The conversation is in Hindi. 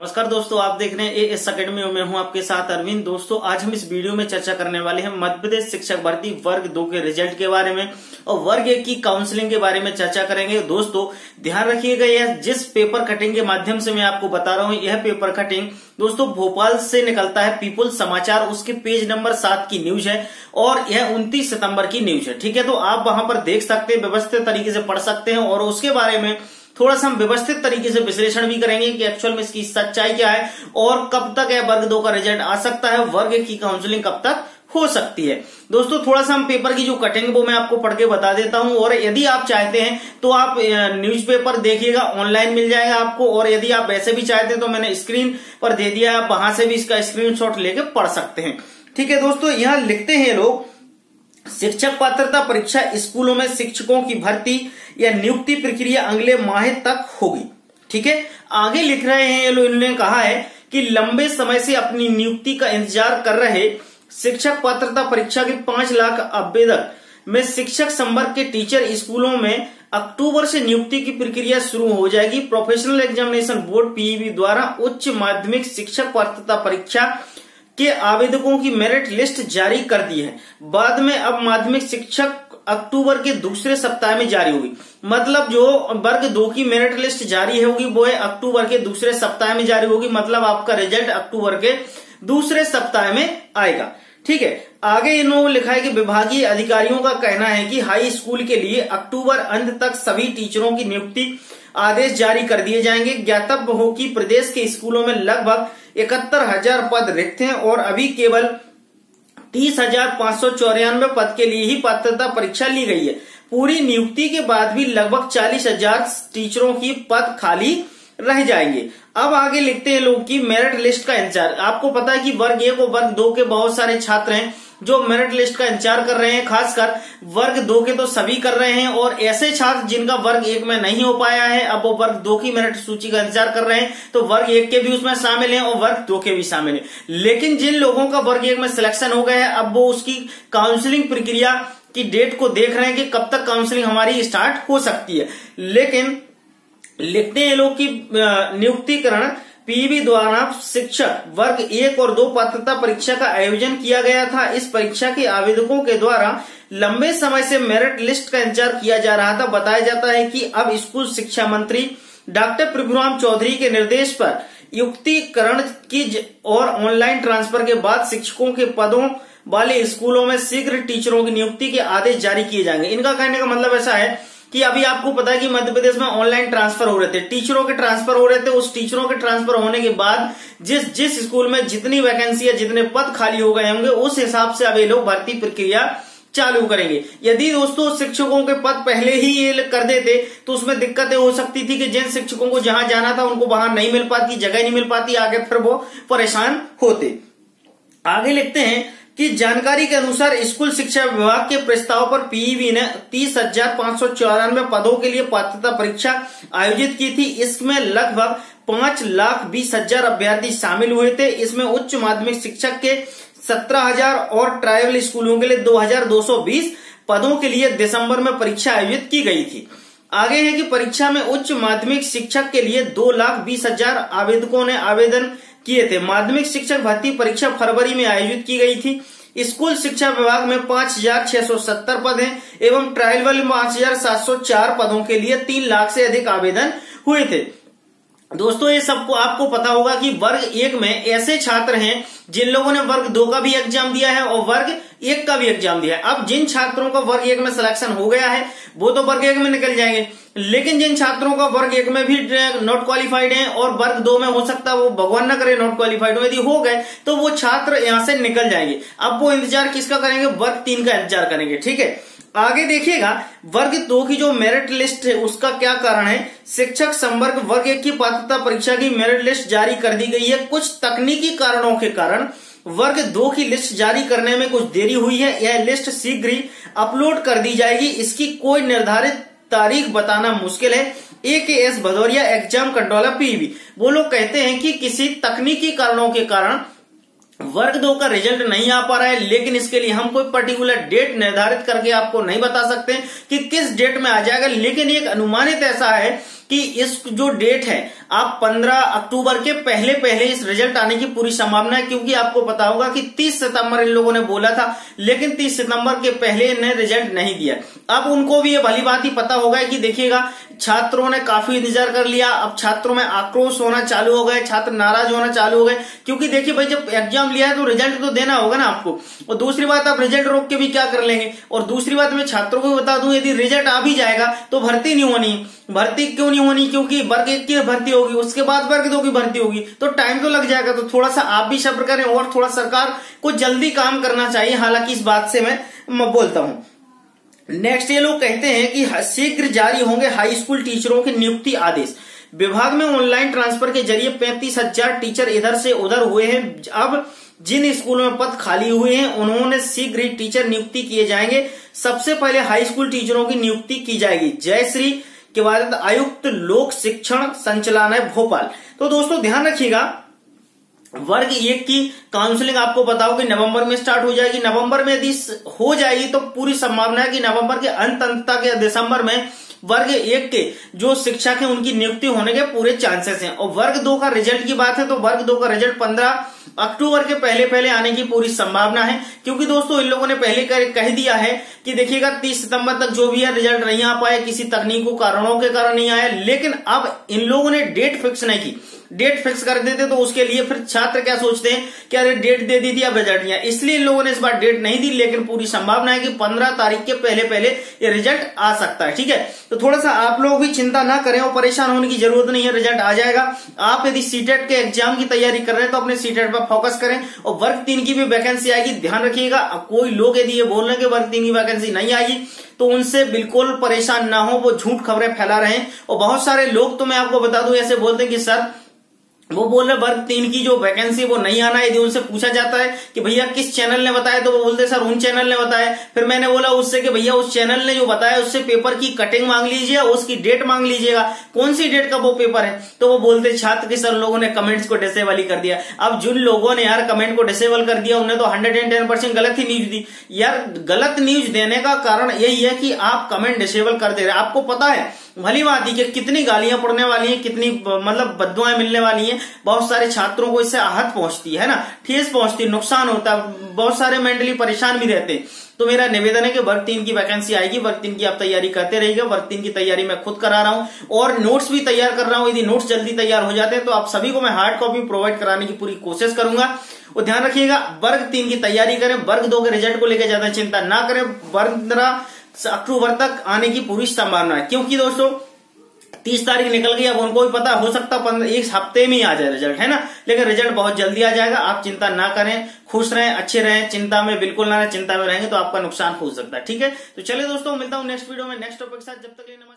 नमस्कार दोस्तों, आप देख रहे हैं एस अकेडमी में हूँ आपके साथ अरविंद। दोस्तों, आज हम इस वीडियो में चर्चा करने वाले हैं मध्य प्रदेश शिक्षक भर्ती वर्ग दो के रिज़ल्ट के बारे में और वर्ग एक की काउंसलिंग के बारे में चर्चा करेंगे। दोस्तों, ध्यान रखिएगा यह जिस पेपर कटिंग के माध्यम से मैं आपको बता रहा हूँ, यह पेपर कटिंग दोस्तों भोपाल से निकलता है पीपुल समाचार, उसके पेज नंबर सात की न्यूज़ है और यह उनतीस सितंबर की न्यूज़ है। ठीक है तो आप वहाँ पर देख सकते हैं, व्यवस्थित तरीके से पढ़ सकते हैं और उसके बारे में थोड़ा सा हम व्यवस्थित तरीके से विश्लेषण भी करेंगे कि एक्चुअल में इसकी सच्चाई क्या है और कब तक यह वर्ग दो का रिज़ल्ट आ सकता है, वर्ग की काउंसलिंग कब तक हो सकती है। दोस्तों, थोड़ा सा हम पेपर की जो कटिंग वो मैं आपको पढ़ के बता देता हूँ और यदि आप चाहते हैं तो आप न्यूज़पेपर देखिएगा ऑनलाइन मिल जाएगा आपको और यदि आप वैसे भी चाहते हैं तो मैंने स्क्रीन पर दे दिया आप वहाँ से भी इसका स्क्रीनशॉट लेके पढ़ सकते हैं। ठीक है दोस्तों, यहाँ लिखते हैं लोग, शिक्षक पात्रता परीक्षा स्कूलों में शिक्षकों की भर्ती या नियुक्ति प्रक्रिया अगले माह तक होगी। ठीक है? आगे लिख रहे हैं ये लोग, इन्होंने कहा है कि लंबे समय से अपनी नियुक्ति का इंतज़ार कर रहे शिक्षक पात्रता परीक्षा के पाँच लाख आवेदक में शिक्षक संवर्ग के टीचर स्कूलों में अक्टूबर से नियुक्ति की प्रक्रिया शुरू हो जाएगी। प्रोफेशनल एग्जामिनेशन बोर्ड पीईबी द्वारा उच्च माध्यमिक शिक्षक पात्रता परीक्षा के आवेदकों की मेरिट लिस्ट जारी कर दी है। बाद में अब माध्यमिक शिक्षक अक्टूबर के दूसरे सप्ताह में जारी होगी। मतलब जो वर्ग दो की मेरिट लिस्ट जारी होगी, वो है अक्टूबर के दूसरे सप्ताह में जारी होगी। मतलब आपका रिज़ल्ट अक्टूबर के दूसरे सप्ताह में आएगा। ठीक है? आगे इन्होंने लिखा है कि विभागीय अधिकारियों का कहना है कि हाई स्कूल के लिए अक्टूबर अंत तक सभी टीचरों की नियुक्ति आदेश जारी कर दिए जाएँगे। ज्ञातव्य हो कि प्रदेश के स्कूलों में लगभग इकहत्तर हज़ार पद रिक्त हैं और अभी केवल तीस हज़ार पाँच सौ चौरानवे पद के लिए ही पात्रता परीक्षा ली गई है। पूरी नियुक्ति के बाद भी लगभग चालीस हज़ार टीचरों की पद खाली रह जाएँगे। अब आगे लिखते हैं लोग की मेरिट लिस्ट का इंतज़ार। आपको पता है कि वर्ग एक और वर्ग दो के बहुत सारे छात्र हैं। जो मेरिट लिस्ट का इंतज़ार कर रहे हैं, खासकर वर्ग दो के तो सभी कर रहे हैं और ऐसे छात्र जिनका वर्ग एक में नहीं हो पाया है, अब वो वर्ग दो की मेरिट सूची का इंतज़ार कर रहे हैं तो वर्ग एक के भी उसमें शामिल हैं और वर्ग दो के भी शामिल हैं। लेकिन जिन लोगों का वर्ग एक में सिलेक्शन हो गया है, अब वो उसकी काउंसिलिंग प्रक्रिया की डेट को देख रहे हैं कि कब तक काउंसलिंग हमारी स्टार्ट हो सकती है। लेकिन लिखते हैं लोग की नियुक्तिकरण पीवी द्वारा शिक्षक वर्ग एक और दो पात्रता परीक्षा का आयोजन किया गया था। इस परीक्षा के आवेदकों के द्वारा लंबे समय से मेरिट लिस्ट का इंतज़ार किया जा रहा था। बताया जाता है कि अब स्कूल शिक्षा मंत्री डॉक्टर प्रभुराम चौधरी के निर्देश पर युक्तिकरण की और ऑनलाइन ट्रांसफ़र के बाद शिक्षकों के पदों वाले स्कूलों में शीघ्र टीचरों की नियुक्ति के आदेश जारी किए जाएँगे। इनका कहने का मतलब ऐसा है कि अभी आपको पता है कि मध्य प्रदेश में ऑनलाइन ट्रांसफ़र हो रहे थे। टीचरों के ट्रांसफ़र हो रहे थे, उस टीचरों के ट्रांसफ़र होने के बाद जिस जिस स्कूल में जितनी वैकेंसी है जितने पद खाली हो गए होंगे, उस हिसाब से अब ये लोग भर्ती प्रक्रिया चालू करेंगे। यदि दोस्तों शिक्षकों के पद पहले ही ये कर देते तो उसमें दिक्कतें हो सकती थी कि जिन शिक्षकों को जहाँ जाना था, उनको वहाँ नहीं मिल पाती, जगह नहीं मिल पाती, आगे फिर वो परेशान होते। आगे लिखते हैं कि जानकारी के अनुसार स्कूल शिक्षा विभाग के प्रस्ताव पर पीईबी ने तीस हज़ार पाँच सौ चौरानवे पदों के लिए पात्रता परीक्षा आयोजित की थी। इसमें लगभग पाँच लाख बीस हज़ार अभ्यर्थी शामिल हुए थे। इसमें उच्च माध्यमिक शिक्षक के सत्रह हज़ार और ट्राइबल स्कूलों के लिए दो हज़ार दो सौ बीस पदों के लिए दिसंबर में परीक्षा आयोजित की गई थी। आगे है कि परीक्षा में उच्च माध्यमिक शिक्षक के लिए दो लाख बीस हज़ार आवेदकों ने आवेदन किए थे। माध्यमिक शिक्षक भर्ती परीक्षा फरवरी में आयोजित की गई थी। स्कूल शिक्षा विभाग में पाँच हज़ार छह सौ सत्तर पद हैं एवं ट्रायल वाले पाँच हज़ार सात सौ चार पदों के लिए तीन लाख से अधिक आवेदन हुए थे। दोस्तों, ये सबको आपको पता होगा कि वर्ग एक में ऐसे छात्र हैं जिन लोगों ने वर्ग दो का भी एग्ज़ाम दिया है और वर्ग एक का भी एग्ज़ाम दिया है। अब जिन छात्रों का वर्ग एक में सिलेक्शन हो गया है, वो तो वर्ग एक में निकल जाएँगे। लेकिन जिन छात्रों का वर्ग एक में भी नॉट क्वालिफाइड है और वर्ग दो में हो सकता है वो भगवान न करे नॉट क्वालिफाइड यदि हो गए तो वो छात्र यहाँ से निकल जाएँगे। अब वो इंतज़ार किसका करेंगे? वर्ग तीन का इंतज़ार करेंगे, ठीक है? आगे देखिएगा, वर्ग दो की जो मेरिट लिस्ट है, उसका क्या कारण है? शिक्षक संवर्ग वर्ग एक की पात्रता परीक्षा की मेरिट लिस्ट जारी कर दी गई है। कुछ तकनीकी कारणों के कारण वर्ग दो की लिस्ट जारी करने में कुछ देरी हुई है। यह लिस्ट शीघ्र ही अपलोड कर दी जाएगी। इसकी कोई निर्धारित तारीख बताना मुश्किल है। A K S Bhadauria exam controller PV वो लोग कहते हैं कि किसी तकनीकी कारणों के कारण वर्ग दो का रिज़ल्ट नहीं आ पा रहा है, लेकिन इसके लिए हम कोई पर्टिकुलर डेट निर्धारित करके आपको नहीं बता सकते कि किस डेट में आ जाएगा, लेकिन एक अनुमानित ऐसा है कि इस जो डेट है आप 15 अक्टूबर के पहले पहले इस रिज़ल्ट आने की पूरी संभावना है, क्योंकि आपको पता होगा कि 30 सितंबर इन लोगों ने बोला था, लेकिन 30 सितंबर के पहले इन्हें रिज़ल्ट नहीं दिया। अब उनको भी ये भली बात ही पता होगा कि देखिएगा, छात्रों ने काफ़ी इंतज़ार कर लिया, अब छात्रों में आक्रोश होना चालू हो गए, छात्र नाराज़ होना चालू हो गए, क्योंकि देखिए भाई, जब एग्ज़ाम लिया है तो रिज़ल्ट तो देना होगा ना आपको। और दूसरी बात, आप रिज़ल्ट रोक के भी क्या कर लेंगे? और दूसरी बात, मैं छात्रों को बता दूँ, यदि रिज़ल्ट आ भी जाएगा तो भर्ती नहीं होनी। भर्ती क्यों नहीं होनी? क्योंकि वर्ग एक की भर्ती होगी, उसके बाद वर्ग दो की भर्ती होगी। तो टाइम तो लग जाएगा तो थोड़ा सा आप भी सब्र करें और थोड़ा सरकार को जल्दी काम करना चाहिए। हालाँकि इस बात से मैं बोलता हूँ। नेक्स्ट ये लोग कहते हैं कि शीघ्र जारी होंगे हाई स्कूल टीचरों के नियुक्ति आदेश। विभाग में ऑनलाइन ट्रांसफ़र के ज़रिए पैंतीस हज़ार टीचर इधर से उधर हुए हैं। अब जिन स्कूलों में पद खाली हुए हैं, उन्होंने शीघ्र ही टीचर नियुक्ति किए जाएँगे। सबसे पहले हाई स्कूल टीचरों की नियुक्ति की जाएगी। जयश्री के बाद आयुक्त लोक शिक्षण संचालनालय भोपाल। तो दोस्तों, ध्यान रखिएगा, वर्ग एक की काउंसलिंग आपको बताओ कि नवंबर में स्टार्ट हो जाएगी। नवंबर में यदि हो जाएगी तो पूरी संभावना है कि नवंबर के अंत अंत तक या दिसंबर में वर्ग एक के जो शिक्षक है, उनकी नियुक्ति होने के पूरे चांसेस हैं। और वर्ग दो का रिज़ल्ट की बात है तो वर्ग दो का रिज़ल्ट पंद्रह अक्टूबर के पहले पहले आने की पूरी संभावना है क्योंकि दोस्तों इन लोगों ने पहले कर, कह दिया है कि देखिएगा 30 सितंबर तक जो भी है रिज़ल्ट नहीं आ पाए किसी तकनीकों कारणों के कारण नहीं आया लेकिन अब इन लोगों ने डेट फिक्स नहीं की। डेट फिक्स कर देते तो उसके लिए फिर छात्र क्या सोचते हैं कि अरे डेट दे दी थी अब रिज़ल्ट नहीं आया। इसलिए इन लोगों ने इस बार डेट नहीं दी लेकिन पूरी संभावना है कि पंद्रह तारीख के पहले पहले ये रिज़ल्ट आ सकता है ठीक है? तो थोड़ा सा आप लोग भी चिंता ना करें और परेशान होने की ज़रूरत नहीं है रिज़ल्ट आ जाएगा। आप यदि सीटेट के एग्ज़ाम की तैयारी कर रहे हैं तो अपने सीटेट पर फोकस करें और वर्ग तीन की भी वैकेंसी आएगी, ध्यान रखिएगा। कोई लोग यदि ये बोल रहे हैं कि वर्ग तीन की वैकेंसी नहीं आएगी तो उनसे बिल्कुल परेशान ना हो, वो झूठ खबरें फैला रहे हैं। और बहुत सारे लोग तो मैं आपको बता दू, ऐसे बोलते हैं कि, सर वो बोल रहे, वर्ग तीन की जो वैकेंसी वो नहीं आना, यदि उनसे पूछा जाता है कि भैया किस चैनल ने बताया तो वो बोलते सर, उन चैनल ने बताया। फिर मैंने बोला उससे कि, भैया, उस चैनल ने जो बताया, उससे पेपर की कटिंग मांग लीजिए उसकी डेट मांग लीजिएगा। कौन सी डेट का वो पेपर है? तो वो बोलते, छात्र की सर लोगों ने कमेंट्स को डिसेबल ही कर दिया। अब जिन लोगों ने यार कमेंट को डिसेबल कर दिया, उन्हें तो हंड्रेड गलत ही न्यूज़ दी। यार, गलत न्यूज़ देने का कारण यही है कि आप कमेंट डिसेबल कर दे रहे आपको पता है, भली बात ही कि कितनी गालियाँ पड़ने वाली हैं, कितनी मतलब बदुआएँ मिलने वाली हैं बहुत सारे छात्रों को इससे आहत पहुँचती है ना? ठेस पहुँचती है, नुकसान होता है, बहुत सारे मेंटली परेशान भी रहते हैं। तो मेरा निवेदन है कि वर्ग तीन की वैकेंसी आएगी, वर्ग तीन की आप तैयारी करते रहिएगा, वर्ग तीन की तैयारी मैं खुद करा रहा हूँ और नोट्स भी तैयार कर रहा हूँ, यदि नोट्स जल्दी तैयार हो जाते हैं तो आप सभी को मैं हार्ड कॉपी प्रोवाइड कराने की पूरी कोशिश करूँगा। और ध्यान रखिएगा, वर्ग तीन की तैयारी करें, वर्ग दो के रिज़ल्ट को लेकर ज़्यादा चिंता ना करें, वर्ग अक्टूबर तक आने की पूरी संभावना है। क्योंकि दोस्तों तीस तारीख निकल गई, अब उनको भी पता हो सकता, पंद्रह, एक हफ़्ते में ही आ जाए रिज़ल्ट है ना? लेकिन रिज़ल्ट बहुत जल्दी आ जाएगा, आप चिंता ना करें, खुश रहें, अच्छे रहें, चिंता में, बिल्कुल ना रहें, चिंता में रहेंगे तो आपका नुकसान हो सकता है, ठीक है? तो चलिए दोस्तों, मिलता हूँ नेक्स्ट वीडियो में नेक्स्ट टॉपिक के साथ, जब तक नमस्कार।